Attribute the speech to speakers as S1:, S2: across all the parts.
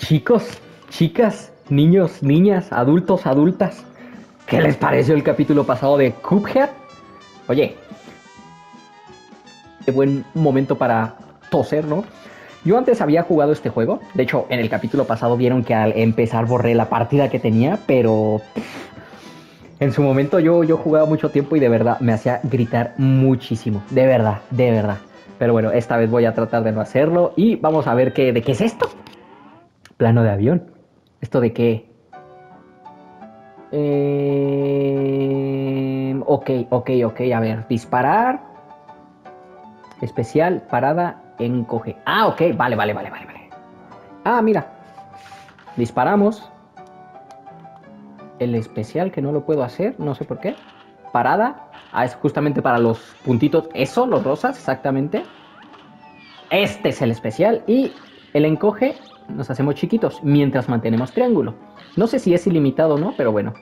S1: Chicos, chicas, niños, niñas, adultos, adultas, ¿qué les pareció el capítulo pasado de Cuphead? Oye, qué buen momento para toser, ¿no? Yo antes había jugado este juego, de hecho en el capítulo pasado vieron que al empezar borré la partida que tenía, pero en su momento yo, yo jugaba mucho tiempo y de verdad me hacía gritar muchísimo, de verdad, de verdad. Pero bueno, esta vez voy a tratar de no hacerlo y vamos a ver qué, de qué es esto. Plano de avión. ¿Esto de qué? Eh, ok, ok, ok. A ver, disparar. Especial, parada, encoge. Ah, ok, vale, vale, vale, vale, vale. Ah, mira. Disparamos. El especial que no lo puedo hacer, no sé por qué. Parada. Ah, es justamente para los puntitos. Eso, los rosas, exactamente. Este es el especial. Y el encoge nos hacemos chiquitos mientras mantenemos triángulo. No sé si es ilimitado o no, pero bueno.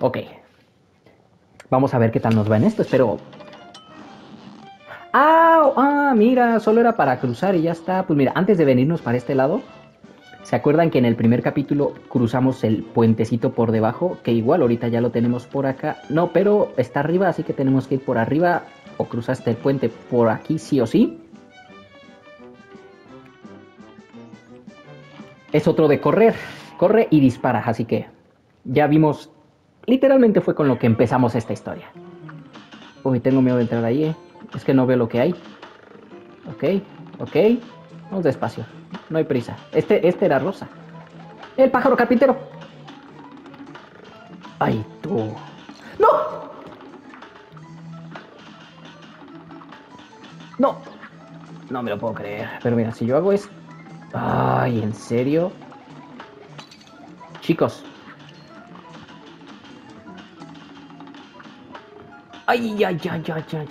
S1: Ok. Vamos a ver qué tal nos va en esto. Espero... ¡Ah! ¡Ah! Mira, solo era para cruzar y ya está. Pues mira, antes de venirnos para este lado, ¿se acuerdan que en el primer capítulo cruzamos el puentecito por debajo? Que igual ahorita ya lo tenemos por acá. No, pero está arriba, así que tenemos que ir por arriba o cruzaste el puente por aquí sí o sí. Es otro de correr. Corre y dispara, así que ya vimos, literalmente fue con lo que empezamos esta historia. Uy, tengo miedo de entrar ahí, ¿eh? Es que no veo lo que hay. Ok, ok. Vamos despacio, no hay prisa. Este, este era rosa. El pájaro carpintero. Ay, tú. ¡No! No. No me lo puedo creer. Pero mira, si yo hago esto Ay, ¿en serio? Chicos. Ay, ay, ay, ay, ay, ay.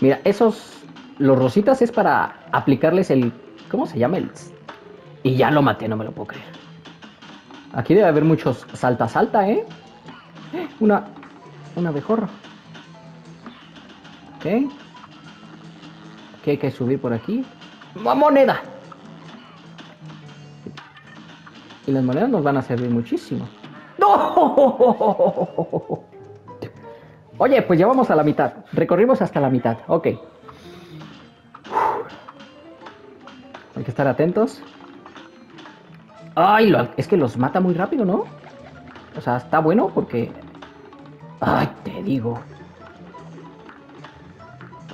S1: Mira, esos... Los rositas es para aplicarles el... ¿Cómo se llama? El... Y ya lo maté, no me lo puedo creer. Aquí debe haber muchos salta-salta, ¿eh? Una... Un abejorro. Ok. Ok, hay que subir por aquí moneda. Y las monedas nos van a servir muchísimo. ¡No! Oye, pues ya vamos a la mitad. Recorrimos hasta la mitad. Ok. Hay que estar atentos. Ay, es que los mata muy rápido, ¿no? O sea, está bueno porque... Ay, te digo.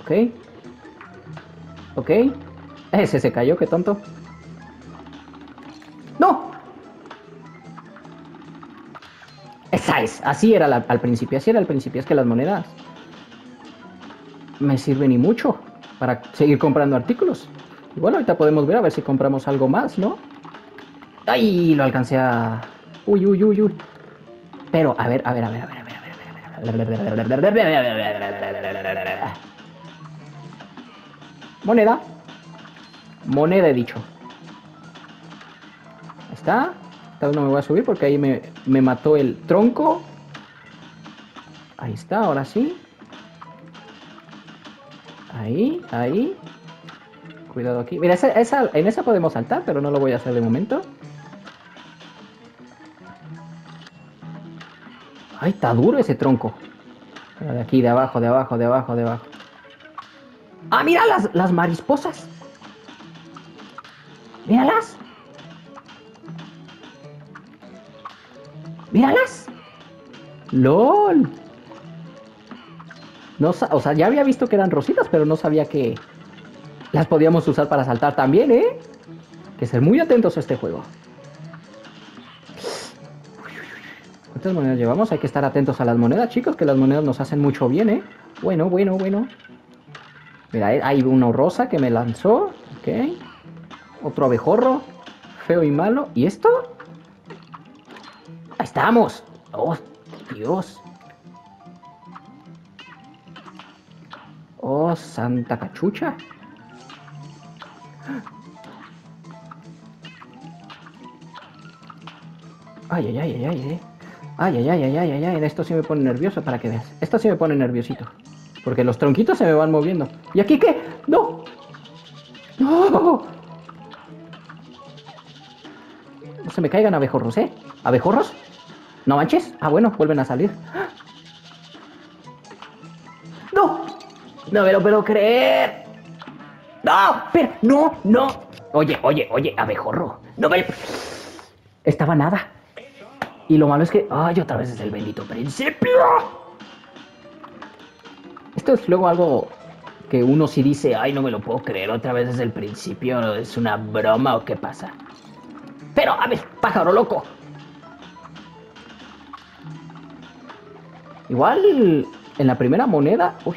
S1: Ok. Ok. Ese se cayó, qué tonto. ¡No! Esa es, así era al principio, así era al principio, es que las monedas me sirven y mucho para seguir comprando artículos. Y bueno, ahorita podemos ver a ver si compramos algo más, ¿no? ¡Ay! Lo alcancé a... Uy, uy, uy, uy. Pero, a ver, a ver, a ver, a ver, a ver, a ver, a ver. Moneda. Moneda he dicho. está. Esta vez no me voy a subir porque ahí me, me mató el tronco. Ahí está, ahora sí. Ahí, ahí. Cuidado aquí. Mira, esa, en esa podemos saltar, pero no lo voy a hacer de momento. Ay, está duro ese tronco. De aquí, de abajo, de abajo, de abajo, de abajo. Ah, mira las, las mariposas. Míralas. Míralas. LOL. No, o sea, ya había visto que eran rositas, pero no sabía que las podíamos usar para saltar también, ¿eh? Hay que ser muy atentos a este juego. ¿Cuántas monedas llevamos? Hay que estar atentos a las monedas, chicos, que las monedas nos hacen mucho bien, ¿eh? Bueno, bueno, bueno. Mira, hay una rosa que me lanzó. Ok. Otro abejorro. Feo y malo. ¿Y esto? Ahí estamos. Oh, Dios. Oh, santa cachucha. Ay, ay, ay, ay, ay. Ay, ay, ay, ay, ay, ay, Esto sí me pone nervioso para que veas. Esto sí me pone nerviosito. Porque los tronquitos se me van moviendo. ¿Y aquí qué? ¡No! ¡No! Se me caigan abejorros, ¿eh? ¿Abejorros? ¿No manches? Ah, bueno, vuelven a salir. ¡No! No me lo puedo creer. ¡No! ¡Pero! ¡No! ¡No! Oye, oye, oye, abejorro. No me... Estaba nada. Y lo malo es que... ¡Ay, otra vez es el bendito principio! Esto es luego algo que uno sí dice, ay, no me lo puedo creer, otra vez es el principio, es una broma o qué pasa. Pero, a ver, pájaro loco. Igual en la primera moneda, uy.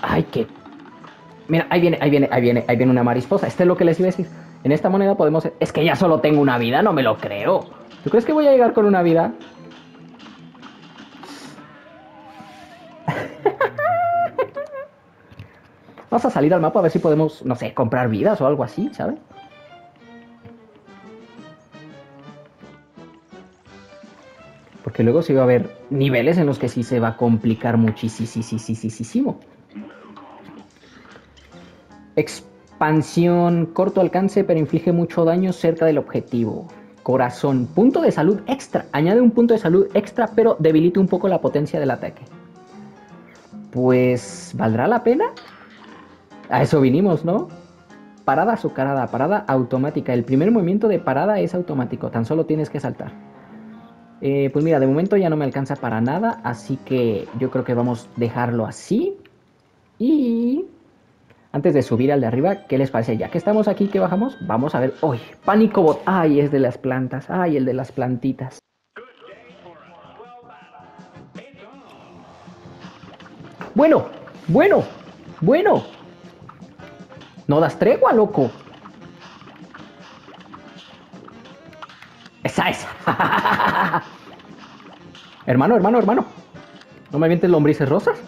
S1: Ay, qué. Mira, ahí viene, ahí viene, ahí viene, ahí viene una mariposa. Este es lo que les iba a decir. En esta moneda podemos... Es que ya solo tengo una vida, no me lo creo. ¿Tú crees que voy a llegar con una vida? Vamos a salir al mapa a ver si podemos, no sé, comprar vidas o algo así, ¿sabes? Porque luego sí va a haber niveles en los que sí se va a complicar muchísimo. Expansión, corto alcance, pero inflige mucho daño cerca del objetivo. Corazón, punto de salud extra. Añade un punto de salud extra, pero debilita un poco la potencia del ataque. Pues, ¿valdrá la pena? A eso vinimos, ¿no? Parada azucarada, parada automática. El primer movimiento de parada es automático, tan solo tienes que saltar. Eh, pues mira, de momento ya no me alcanza para nada, así que yo creo que vamos a dejarlo así. Y antes de subir al de arriba, ¿qué les parece? Ya que estamos aquí, que bajamos, vamos a ver. ¡Uy! Pánico bot. ¡Ay! Es de las plantas. ¡Ay! El de las plantitas. Bueno, bueno, bueno. No das tregua, loco. Esa es. hermano, hermano, hermano. ¿No me avientes lombrices rosas?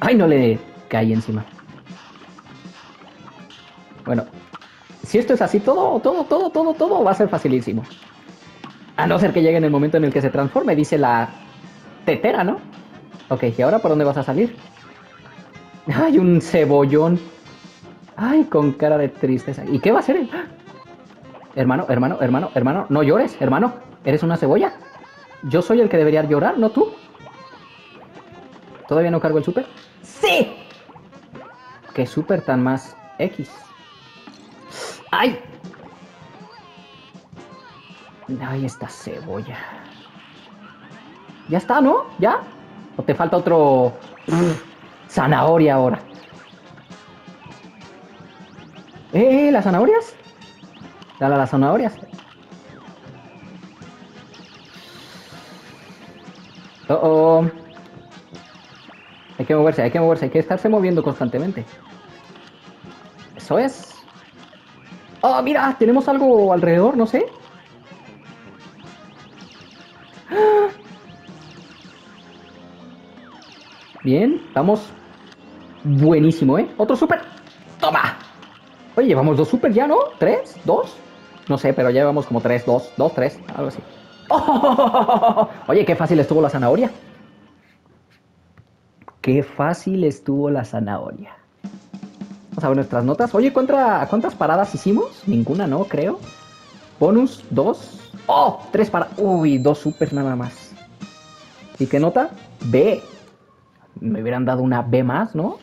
S1: Ay, no le caí encima. Bueno, si esto es así, todo, todo, todo, todo, todo va a ser facilísimo. A no ser que llegue en el momento en el que se transforme, dice la tetera, ¿no? Ok, ¿y ahora por dónde vas a salir? Ay, un cebollón. Ay, con cara de tristeza. ¿Y qué va a hacer Hermano, hermano, hermano, hermano, no llores, hermano. Eres una cebolla. Yo soy el que debería llorar, no tú. ¿Todavía no cargo el súper? ¡Sí! ¿Qué súper tan más X? ¡Ay! Ay, esta cebolla. Ya está, ¿no? ¿Ya? ¿O te falta otro zanahoria ahora? ¡Eh, las zanahorias! Dale a las zanahorias. Oh, oh. Hay que moverse, hay que moverse, hay que estarse moviendo constantemente. Eso es. Oh, mira, tenemos algo alrededor, no sé. Bien, estamos buenísimo, ¿eh? Otro super. ¡Toma! Oye, llevamos dos super ya, ¿no? ¿Tres? ¿Dos? No sé, pero ya llevamos como tres, dos, dos, tres, algo así. Oye, qué fácil estuvo la zanahoria. Qué fácil estuvo la zanahoria. Vamos a ver nuestras notas. Oye, ¿cuántas paradas hicimos? Ninguna, ¿no? Creo. Bonus, dos. ¡Oh! Tres para... Uy, dos super nada más. ¿Y qué nota? B me hubieran dado una B más, ¿no?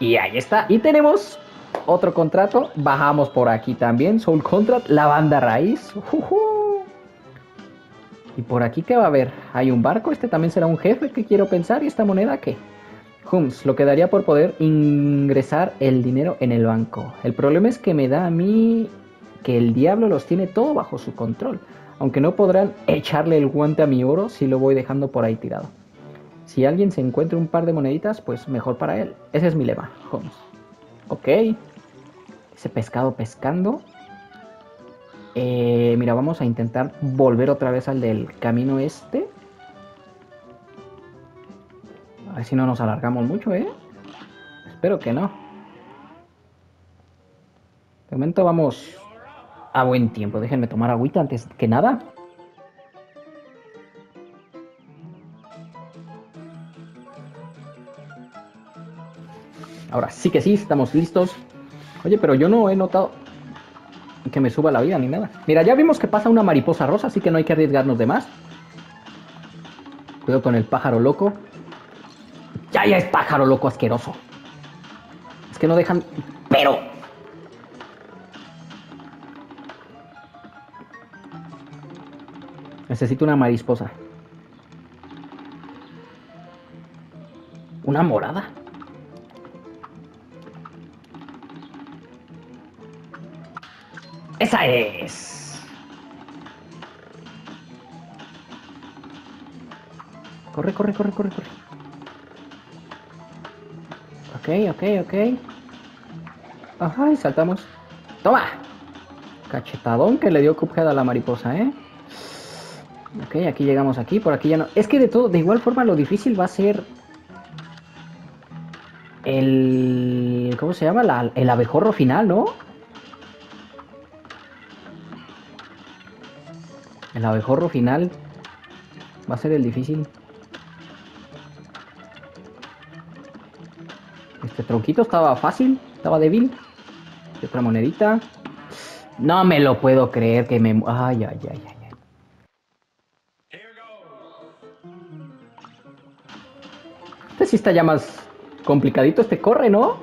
S1: Y ahí está. Y tenemos otro contrato. Bajamos por aquí también. Soul Contract, la banda raíz. Y por aquí, ¿qué va a haber? Hay un barco. Este también será un jefe que quiero pensar. ¿Y esta moneda qué? Hums, lo quedaría por poder ingresar el dinero en el banco. El problema es que me da a mí que el diablo los tiene todo bajo su control. Aunque no podrán echarle el guante a mi oro si lo voy dejando por ahí tirado. Si alguien se encuentra un par de moneditas, pues mejor para él. Ese es mi lema, Holmes. Ok. Ese pescado pescando. Eh, mira, vamos a intentar volver otra vez al del camino este. A ver si no nos alargamos mucho, ¿eh? Espero que no. De momento vamos a buen tiempo. Déjenme tomar agüita antes que nada. Ahora sí que sí, estamos listos. Oye, pero yo no he notado que me suba la vida ni nada. Mira, ya vimos que pasa una mariposa rosa, así que no hay que arriesgarnos de más. Cuidado con el pájaro loco. Ya, ya es pájaro loco asqueroso. Es que no dejan... Pero... Necesito una mariposa. Una morada. Es. Corre, corre, corre, corre, corre. Ok, ok, ok. Ajá, y saltamos. ¡Toma! Cachetadón que le dio Cuphead a la mariposa, ¿eh? Ok, aquí llegamos aquí, por aquí ya no... Es que de todo, de igual forma lo difícil va a ser... El... ¿Cómo se llama? La- el abejorro final, ¿no? El abejorro final va a ser el difícil. Este tronquito estaba fácil, estaba débil. Y otra monedita. No me lo puedo creer que me... Ay, ay, ay, ay. Este sí está ya más complicadito. Este corre, ¿no?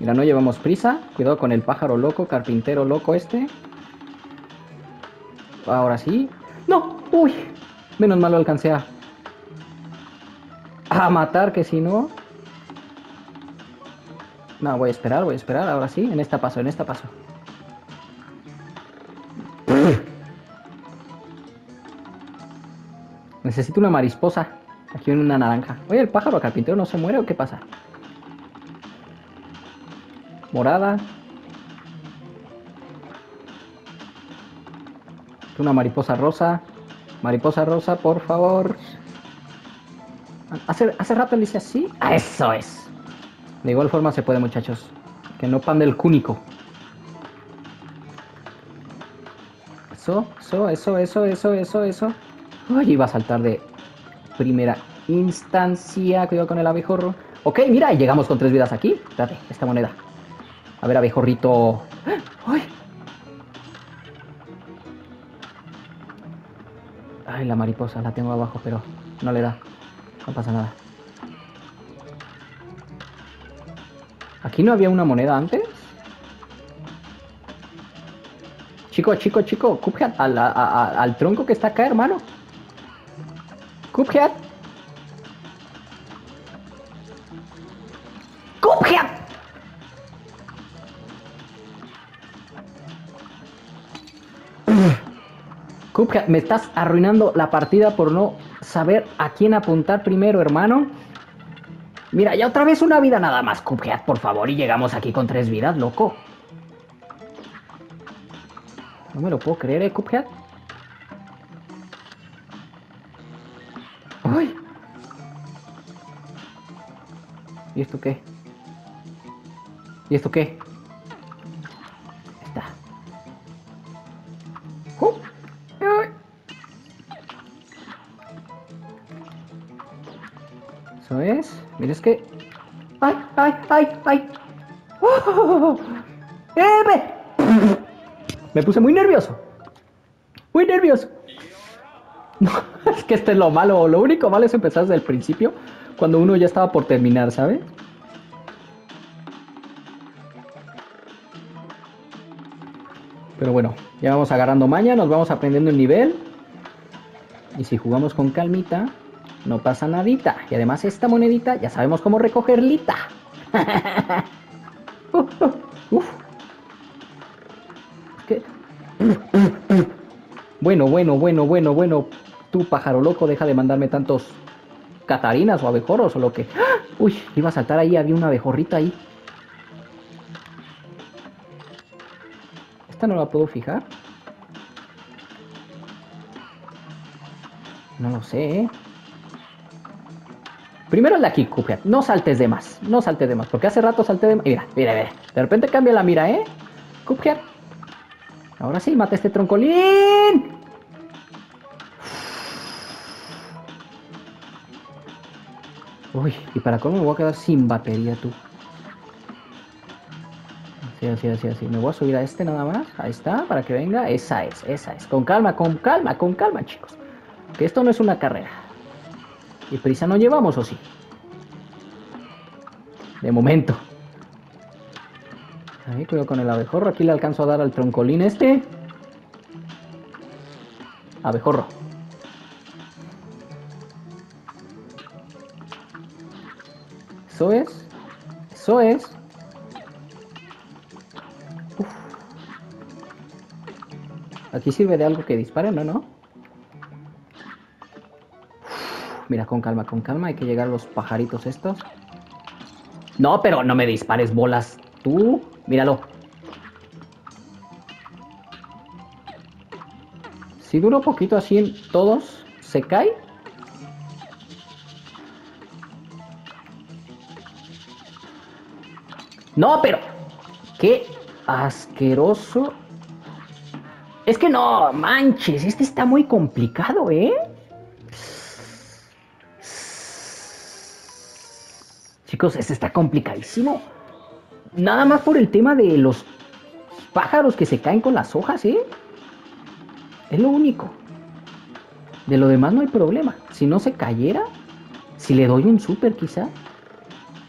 S1: Mira, no llevamos prisa. Cuidado con el pájaro loco, carpintero loco este. Ahora sí. ¡No! ¡Uy! Menos mal lo alcancé a... A matar, que si no... No, voy a esperar, voy a esperar. Ahora sí, en esta paso, en esta paso. Necesito una mariposa. Aquí en una naranja. Oye, ¿el pájaro carpintero no se muere o qué pasa? Morada. Una mariposa rosa. Mariposa rosa, por favor. Hace, hace rato le hice así. Ah, eso es. De igual forma se puede, muchachos. Que no pan del cúnico. Eso, eso, eso, eso, eso, eso, eso. Ay, iba a saltar de primera instancia. Cuidado con el abejorro. Ok, mira, llegamos con tres vidas aquí. Espérate, esta moneda. A ver, abejorrito. ¡Ay! La mariposa la tengo abajo, pero no le da. No pasa nada. ¿Aquí no había una moneda antes? Chico, chico, chico, Cuphead, al, tronco que está acá, hermano. Cuphead. Me estás arruinando la partida por no saber a quién apuntar primero, hermano. Mira, ya otra vez una vida nada más, Cuphead, por favor, y llegamos aquí con tres vidas, loco. No me lo puedo creer, ¿eh, Cuphead? ¡Ay! ¿Y esto qué? ¿Y esto qué? ¡Ay, ay, ay, ay! ¡Oh! ¡Eh, me! Me puse muy nervioso. Muy nervioso. No, es que este es lo malo. Lo único malo es empezar desde el principio, cuando uno ya estaba por terminar, ¿sabes? Pero bueno, ya vamos agarrando maña, nos vamos aprendiendo el nivel. Y si jugamos con calmita, no pasa nadita. Y además esta monedita ya sabemos cómo recogerlita. Uf, que- Bueno, bueno, bueno, bueno, bueno. Tú, pájaro loco, deja de mandarme tantos catarinas o abejorros o lo que... Uy, iba a saltar ahí, había una abejorrita ahí. ¿Esta no la puedo fijar? No lo sé, ¿eh? Primero de aquí, Cuphead. No saltes de más. No saltes de más. Porque hace rato salté de más. Mira, mira, mira. De repente cambia la mira, ¿eh? Cuphead. Ahora sí, mata este troncolín. Uy, y para cómo me voy a quedar sin batería tú. Así, así, así, así. Me voy a subir a este nada más. Ahí está, para que venga. Esa es, esa es. Con calma, con calma, con calma, chicos. Que esto no es una carrera. ¿Y prisa no llevamos o sí? De momento. Ahí, cuidado con el abejorro. Aquí le alcanzo a dar al troncolín este. Abejorro. Eso es. Eso es. Aquí sirve de algo que dispare, ¿no? ¿No? Mira, con calma, con calma. Hay que llegar a los pajaritos estos. No, pero no me dispares bolas. Tú, míralo. Si duro poquito así en todos, ¿se cae? No, pero... ¡Qué asqueroso! Es que no, manches, este está muy complicado, ¿eh? Chicos, este está complicadísimo. Nada más por el tema de los pájaros que se caen con las hojas, ¿eh? Es lo único. De lo demás no hay problema. Si no se cayera, si le doy un super quizá.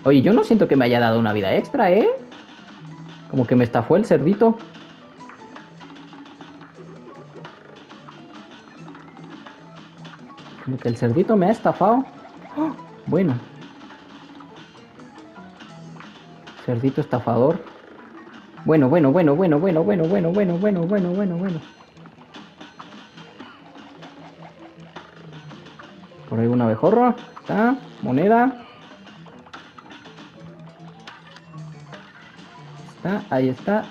S1: Oye, yo no siento que me haya dado una vida extra, ¿eh? Como que me estafó el cerdito. Como que el cerdito me ha estafado. ¡Oh! Bueno. Cerdito estafador. Bueno, bueno, bueno, bueno, bueno, bueno, bueno, bueno, bueno, bueno, bueno, bueno. Por ahí un abejorro. Está. Moneda. ahí está.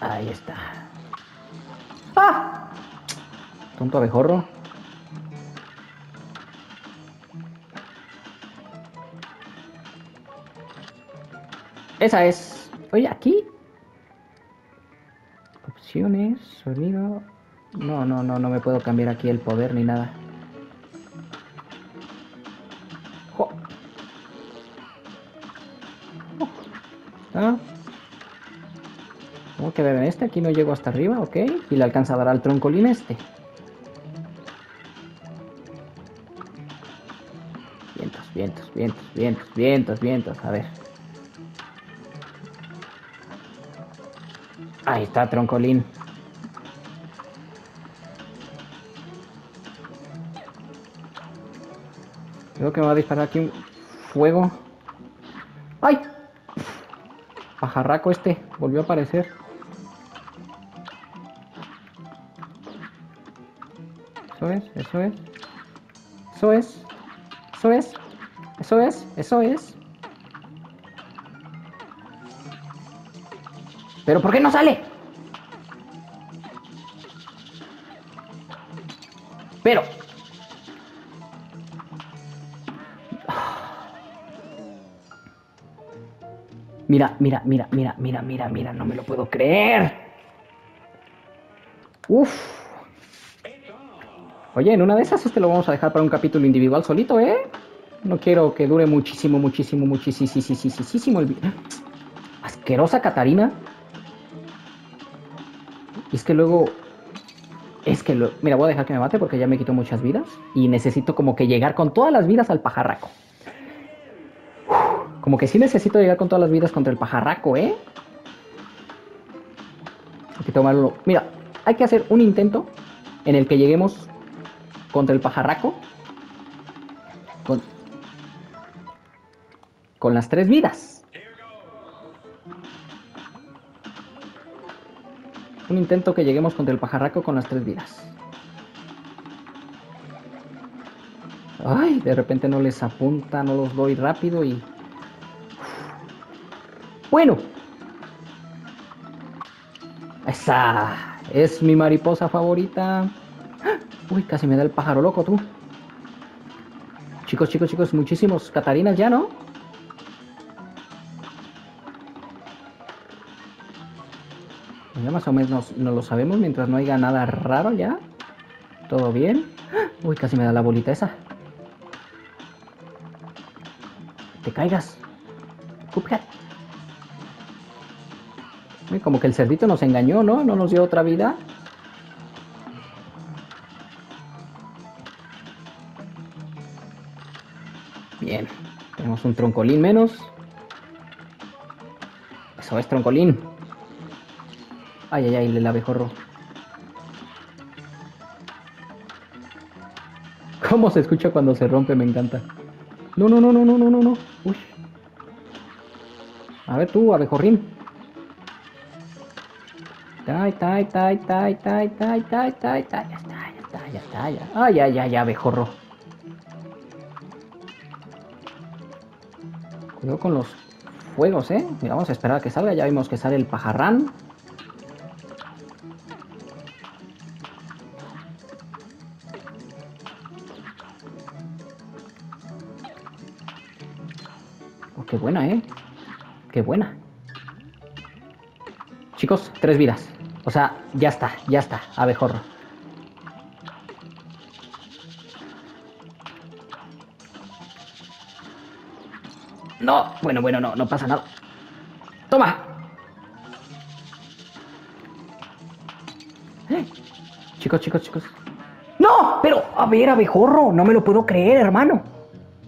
S1: Ahí está. ¡Ah! Tonto abejorro. Esa es. Oye, aquí. Opciones, sonido. No, no, no, no me puedo cambiar aquí el poder ni nada. ¿Ah? ¿Cómo que en este? Aquí no llego hasta arriba, ok. Y le alcanza a dar al troncolín este. Vientos, vientos, vientos, vientos, vientos, vientos. A ver. Ahí está, troncolín. Creo que me va a disparar aquí un fuego. ¡Ay! Pajarraco este volvió a aparecer. Eso es, eso es. Eso es. Eso es. Eso es. Eso es. ¿Pero por qué no sale? Pero... Mira, mira, mira, mira, mira, mira, mira, no me lo puedo creer. Uf. Oye, en una de esas este lo vamos a dejar para un capítulo individual solito, ¿eh? No quiero que dure muchísimo, muchísimo, muchísimo el video. Asquerosa Catarina. Y es que luego... Es que lo... Mira, voy a dejar que me mate porque ya me quitó muchas vidas. Y necesito como que llegar con todas las vidas al pajarraco. Como que sí necesito llegar con todas las vidas contra el pajarraco, ¿eh? Hay que tomarlo. Mira, hay que hacer un intento en el que lleguemos contra el pajarraco con, con las tres vidas. Un intento que lleguemos contra el pajarraco con las tres vidas. Ay, de repente no les apunta, no los doy rápido y bueno. Esa es mi mariposa favorita. Uy, casi me da el pájaro loco, tú. Chicos, chicos, chicos, muchísimos Catarinas ya, ¿no? Más o menos no lo sabemos mientras no haya nada raro ya. ¿Todo bien? Uy, casi me da la bolita esa. Te caigas. Cuphead. Como que el cerdito nos engañó, ¿no? No nos dio otra vida. Bien. Tenemos un troncolín menos. Eso es troncolín. Ay, ay, ay, el abejorro. ¿Cómo se escucha cuando se rompe? Me encanta. No, no, no, no, no, no, no, no. Uy. A ver tú, abejorrín. Tai, tai, tai, tai, tai, tai, tai, tai, tai. Ya está, ya está, ya está, ya. Ay, ay, ay, abejorro. Cuidado con los fuegos, ¿eh? vamos a esperar a que salga. Ya vimos que sale el pajarrán. ¿Eh? Qué buena. Chicos, tres vidas. O sea, ya está, ya está, abejorro. No, bueno, bueno, no, no pasa nada. Toma. ¿Eh? Chicos, chicos, chicos. No, pero a ver, abejorro, no me lo puedo creer, hermano.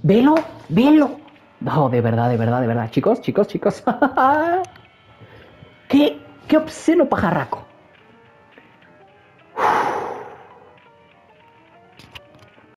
S1: Velo, velo. No, de verdad, de verdad, de verdad. Chicos, chicos, chicos. ¿Qué, qué obsceno pajarraco.